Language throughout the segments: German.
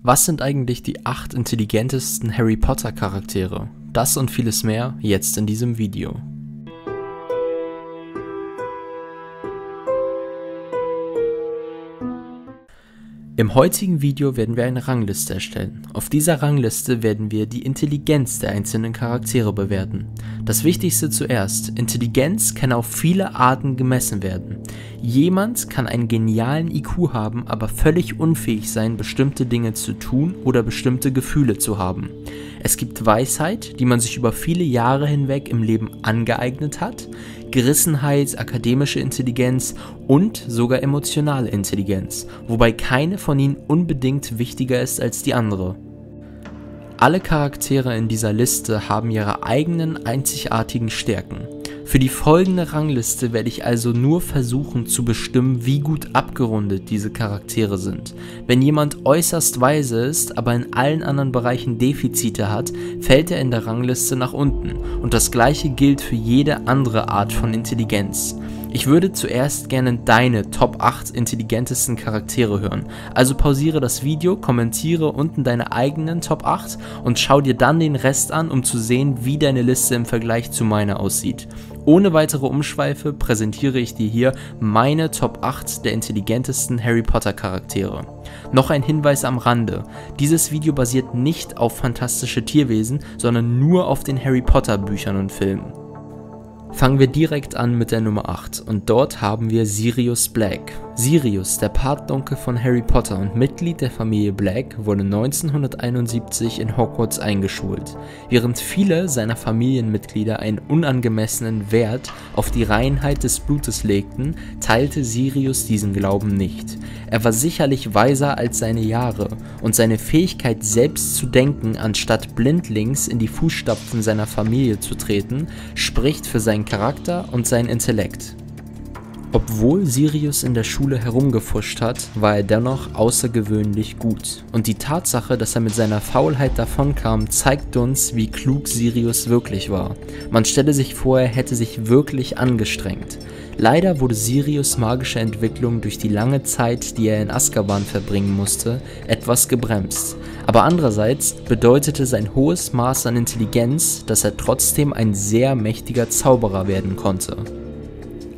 Was sind eigentlich die acht intelligentesten Harry Potter Charaktere? Das und vieles mehr jetzt in diesem Video. Im heutigen Video werden wir eine Rangliste erstellen. Auf dieser Rangliste werden wir die Intelligenz der einzelnen Charaktere bewerten. Das Wichtigste zuerst, Intelligenz kann auf viele Arten gemessen werden. Jemand kann einen genialen IQ haben, aber völlig unfähig sein, bestimmte Dinge zu tun oder bestimmte Gefühle zu haben. Es gibt Weisheit, die man sich über viele Jahre hinweg im Leben angeeignet hat, Gerissenheit, akademische Intelligenz und sogar emotionale Intelligenz, wobei keine von ihnen unbedingt wichtiger ist als die andere. Alle Charaktere in dieser Liste haben ihre eigenen einzigartigen Stärken. Für die folgende Rangliste werde ich also nur versuchen zu bestimmen, wie gut abgerundet diese Charaktere sind. Wenn jemand äußerst weise ist, aber in allen anderen Bereichen Defizite hat, fällt er in der Rangliste nach unten. Und das gleiche gilt für jede andere Art von Intelligenz. Ich würde zuerst gerne deine Top 8 intelligentesten Charaktere hören. Also pausiere das Video, kommentiere unten deine eigenen Top 8 und schau dir dann den Rest an, um zu sehen, wie deine Liste im Vergleich zu meiner aussieht. Ohne weitere Umschweife präsentiere ich dir hier meine Top 8 der intelligentesten Harry Potter Charaktere. Noch ein Hinweis am Rande. Dieses Video basiert nicht auf fantastische Tierwesen, sondern nur auf den Harry Potter Büchern und Filmen. Fangen wir direkt an mit der Nummer 8 und dort haben wir Sirius Black. Sirius, der Patdonkel von Harry Potter und Mitglied der Familie Black, wurde 1971 in Hogwarts eingeschult. Während viele seiner Familienmitglieder einen unangemessenen Wert auf die Reinheit des Blutes legten, teilte Sirius diesen Glauben nicht. Er war sicherlich weiser als seine Jahre und seine Fähigkeit selbst zu denken, anstatt blindlings in die Fußstapfen seiner Familie zu treten, spricht für seinen Charakter und seinen Intellekt. Obwohl Sirius in der Schule herumgefuscht hat, war er dennoch außergewöhnlich gut. Und die Tatsache, dass er mit seiner Faulheit davonkam, zeigt uns, wie klug Sirius wirklich war. Man stelle sich vor, er hätte sich wirklich angestrengt. Leider wurde Sirius magische Entwicklung durch die lange Zeit, die er in Azkaban verbringen musste, etwas gebremst. Aber andererseits bedeutete sein hohes Maß an Intelligenz, dass er trotzdem ein sehr mächtiger Zauberer werden konnte.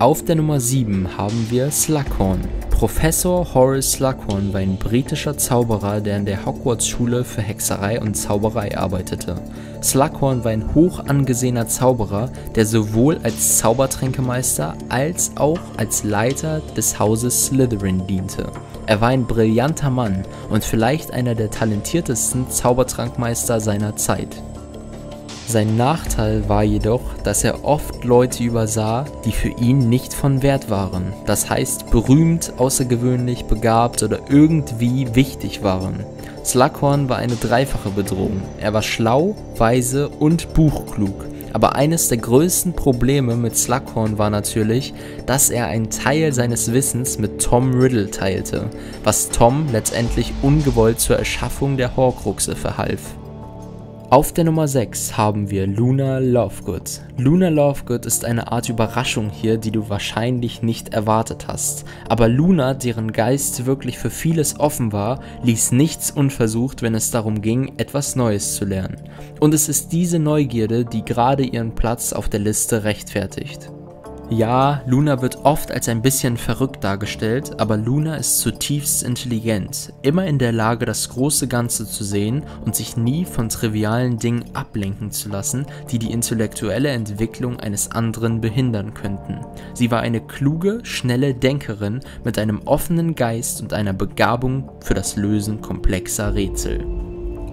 Auf der Nummer 7 haben wir Slughorn. Professor Horace Slughorn war ein britischer Zauberer, der in der Hogwarts-Schule für Hexerei und Zauberei arbeitete. Slughorn war ein hoch angesehener Zauberer, der sowohl als Zaubertränkemeister als auch als Leiter des Hauses Slytherin diente. Er war ein brillanter Mann und vielleicht einer der talentiertesten Zaubertrankmeister seiner Zeit. Sein Nachteil war jedoch, dass er oft Leute übersah, die für ihn nicht von Wert waren, das heißt berühmt, außergewöhnlich, begabt oder irgendwie wichtig waren. Slughorn war eine dreifache Bedrohung. Er war schlau, weise und buchklug. Aber eines der größten Probleme mit Slughorn war natürlich, dass er einen Teil seines Wissens mit Tom Riddle teilte, was Tom letztendlich ungewollt zur Erschaffung der Horcruxe verhalf. Auf der Nummer 6 haben wir Luna Lovegood. Luna Lovegood ist eine Art Überraschung hier, die du wahrscheinlich nicht erwartet hast. Aber Luna, deren Geist wirklich für vieles offen war, ließ nichts unversucht, wenn es darum ging, etwas Neues zu lernen. Und es ist diese Neugierde, die gerade ihren Platz auf der Liste rechtfertigt. Ja, Luna wird oft als ein bisschen verrückt dargestellt, aber Luna ist zutiefst intelligent, immer in der Lage, das große Ganze zu sehen und sich nie von trivialen Dingen ablenken zu lassen, die die intellektuelle Entwicklung eines anderen behindern könnten. Sie war eine kluge, schnelle Denkerin mit einem offenen Geist und einer Begabung für das Lösen komplexer Rätsel.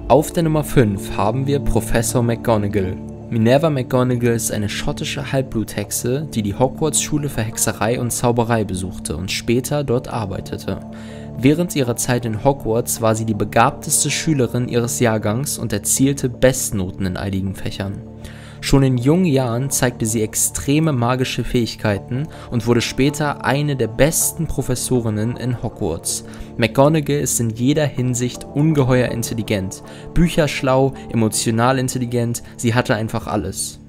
Auf der Nummer 5 haben wir Professor McGonagall, Minerva McGonagall ist eine schottische Halbbluthexe, die die Hogwarts-Schule für Hexerei und Zauberei besuchte und später dort arbeitete. Während ihrer Zeit in Hogwarts war sie die begabteste Schülerin ihres Jahrgangs und erzielte Bestnoten in einigen Fächern. Schon in jungen Jahren zeigte sie extreme magische Fähigkeiten und wurde später eine der besten Professorinnen in Hogwarts. McGonagall ist in jeder Hinsicht ungeheuer intelligent, bücherschlau, emotional intelligent, sie hatte einfach alles.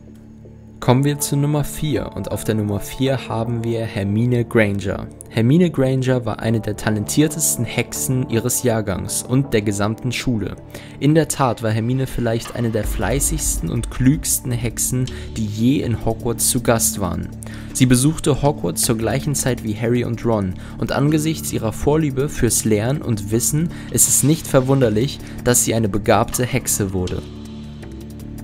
Kommen wir zu Nummer 4 und auf der Nummer 4 haben wir Hermine Granger. Hermine Granger war eine der talentiertesten Hexen ihres Jahrgangs und der gesamten Schule. In der Tat war Hermine vielleicht eine der fleißigsten und klügsten Hexen, die je in Hogwarts zu Gast waren. Sie besuchte Hogwarts zur gleichen Zeit wie Harry und Ron und angesichts ihrer Vorliebe fürs Lernen und Wissen ist es nicht verwunderlich, dass sie eine begabte Hexe wurde.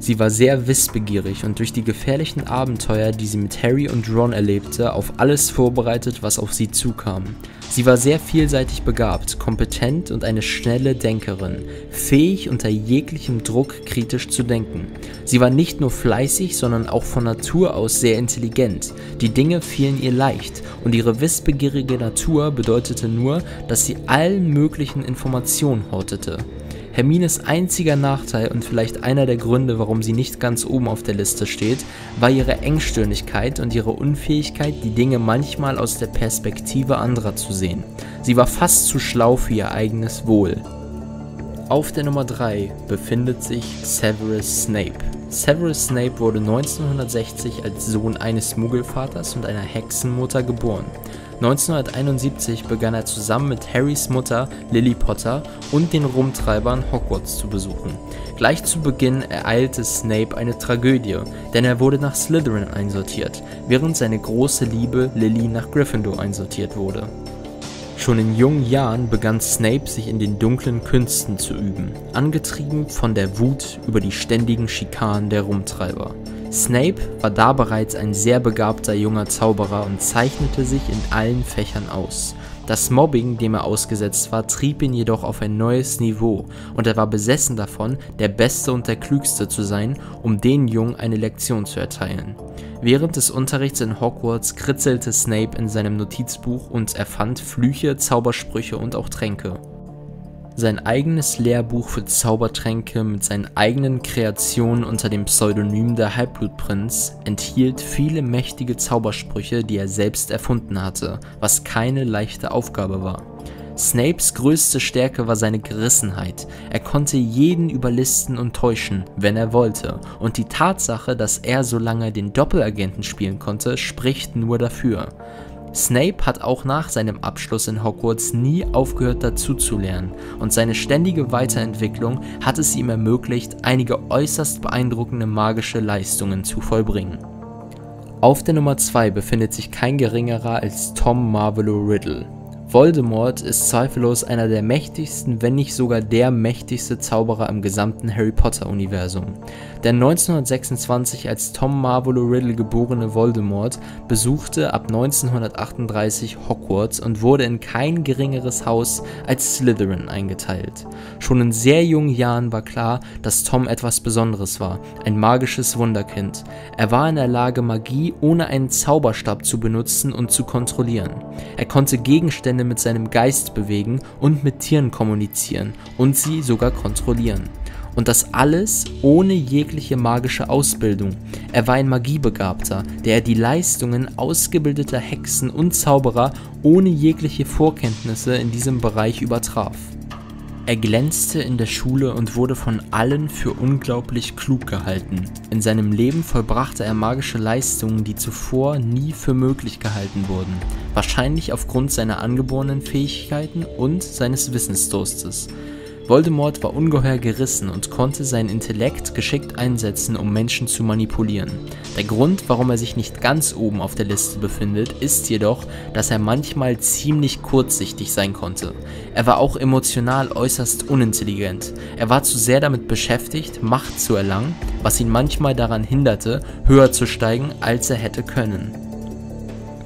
Sie war sehr wissbegierig und durch die gefährlichen Abenteuer, die sie mit Harry und Ron erlebte, auf alles vorbereitet, was auf sie zukam. Sie war sehr vielseitig begabt, kompetent und eine schnelle Denkerin, fähig unter jeglichem Druck kritisch zu denken. Sie war nicht nur fleißig, sondern auch von Natur aus sehr intelligent. Die Dinge fielen ihr leicht und ihre wissbegierige Natur bedeutete nur, dass sie allen möglichen Informationen hortete. Hermines einziger Nachteil und vielleicht einer der Gründe, warum sie nicht ganz oben auf der Liste steht, war ihre Engstirnigkeit und ihre Unfähigkeit, die Dinge manchmal aus der Perspektive anderer zu sehen. Sie war fast zu schlau für ihr eigenes Wohl. Auf der Nummer 3 befindet sich Severus Snape. Severus Snape wurde 1960 als Sohn eines Muggelvaters und einer Hexenmutter geboren. 1971 begann er zusammen mit Harrys Mutter Lily Potter und den Rumtreibern Hogwarts zu besuchen. Gleich zu Beginn ereilte Snape eine Tragödie, denn er wurde nach Slytherin einsortiert, während seine große Liebe Lily nach Gryffindor einsortiert wurde. Schon in jungen Jahren begann Snape sich in den dunklen Künsten zu üben, angetrieben von der Wut über die ständigen Schikanen der Rumtreiber. Snape war da bereits ein sehr begabter junger Zauberer und zeichnete sich in allen Fächern aus. Das Mobbing, dem er ausgesetzt war, trieb ihn jedoch auf ein neues Niveau und er war besessen davon, der Beste und der Klügste zu sein, um den Jungen eine Lektion zu erteilen. Während des Unterrichts in Hogwarts kritzelte Snape in seinem Notizbuch und erfand Flüche, Zaubersprüche und auch Tränke. Sein eigenes Lehrbuch für Zaubertränke mit seinen eigenen Kreationen unter dem Pseudonym der Halbblutprinz enthielt viele mächtige Zaubersprüche, die er selbst erfunden hatte, was keine leichte Aufgabe war. Snapes größte Stärke war seine Gerissenheit. Er konnte jeden überlisten und täuschen, wenn er wollte, und die Tatsache, dass er so lange den Doppelagenten spielen konnte, spricht nur dafür. Snape hat auch nach seinem Abschluss in Hogwarts nie aufgehört dazuzulernen und seine ständige Weiterentwicklung hat es ihm ermöglicht, einige äußerst beeindruckende magische Leistungen zu vollbringen. Auf der Nummer 2 befindet sich kein geringerer als Tom Marvolo Riddle. Voldemort ist zweifellos einer der mächtigsten, wenn nicht sogar der mächtigste Zauberer im gesamten Harry Potter-Universum. Der 1926 als Tom Marvolo Riddle geborene Voldemort besuchte ab 1938 Hogwarts und wurde in kein geringeres Haus als Slytherin eingeteilt. Schon in sehr jungen Jahren war klar, dass Tom etwas Besonderes war, ein magisches Wunderkind. Er war in der Lage, Magie ohne einen Zauberstab zu benutzen und zu kontrollieren. Er konnte Gegenstände Gegenstände mit seinem Geist bewegen und mit Tieren kommunizieren und sie sogar kontrollieren. Und das alles ohne jegliche magische Ausbildung. Er war ein Magiebegabter, der die Leistungen ausgebildeter Hexen und Zauberer ohne jegliche Vorkenntnisse in diesem Bereich übertraf. Er glänzte in der Schule und wurde von allen für unglaublich klug gehalten. In seinem Leben vollbrachte er magische Leistungen, die zuvor nie für möglich gehalten wurden, wahrscheinlich aufgrund seiner angeborenen Fähigkeiten und seines Wissensdurstes. Voldemort war ungeheuer gerissen und konnte seinen Intellekt geschickt einsetzen, um Menschen zu manipulieren. Der Grund, warum er sich nicht ganz oben auf der Liste befindet, ist jedoch, dass er manchmal ziemlich kurzsichtig sein konnte. Er war auch emotional äußerst unintelligent. Er war zu sehr damit beschäftigt, Macht zu erlangen, was ihn manchmal daran hinderte, höher zu steigen, als er hätte können.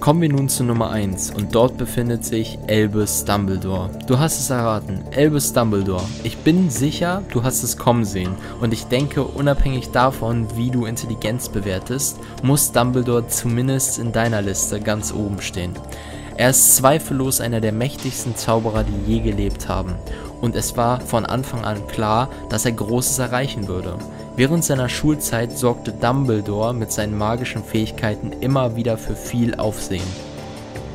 Kommen wir nun zu Nummer 1 und dort befindet sich Albus Dumbledore. Du hast es erraten, Albus Dumbledore. Ich bin sicher, du hast es kommen sehen und ich denke, unabhängig davon, wie du Intelligenz bewertest, muss Dumbledore zumindest in deiner Liste ganz oben stehen. Er ist zweifellos einer der mächtigsten Zauberer, die je gelebt haben und es war von Anfang an klar, dass er Großes erreichen würde. Während seiner Schulzeit sorgte Dumbledore mit seinen magischen Fähigkeiten immer wieder für viel Aufsehen.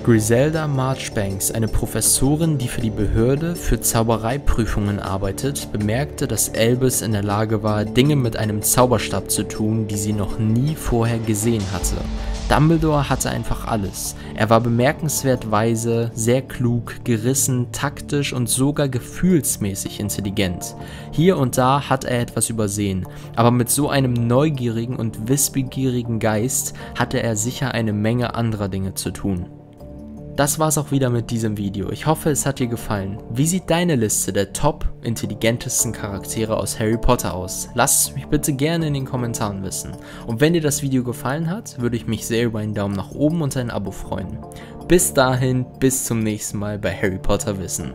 Griselda Marchbanks, eine Professorin, die für die Behörde für Zaubereiprüfungen arbeitet, bemerkte, dass Albus in der Lage war, Dinge mit einem Zauberstab zu tun, die sie noch nie vorher gesehen hatte. Dumbledore hatte einfach alles. Er war bemerkenswert weise, sehr klug, gerissen, taktisch und sogar gefühlsmäßig intelligent. Hier und da hat er etwas übersehen, aber mit so einem neugierigen und wissbegierigen Geist hatte er sicher eine Menge anderer Dinge zu tun. Das war's auch wieder mit diesem Video. Ich hoffe, es hat dir gefallen. Wie sieht deine Liste der top intelligentesten Charaktere aus Harry Potter aus? Lass es mich bitte gerne in den Kommentaren wissen. Und wenn dir das Video gefallen hat, würde ich mich sehr über einen Daumen nach oben und ein Abo freuen. Bis dahin, bis zum nächsten Mal bei Harry Potter Wissen.